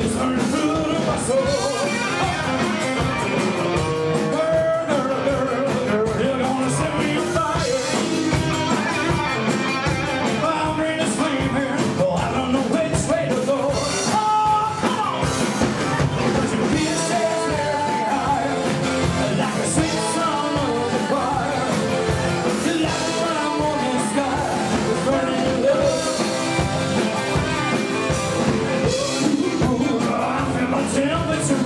It's running through my. temperature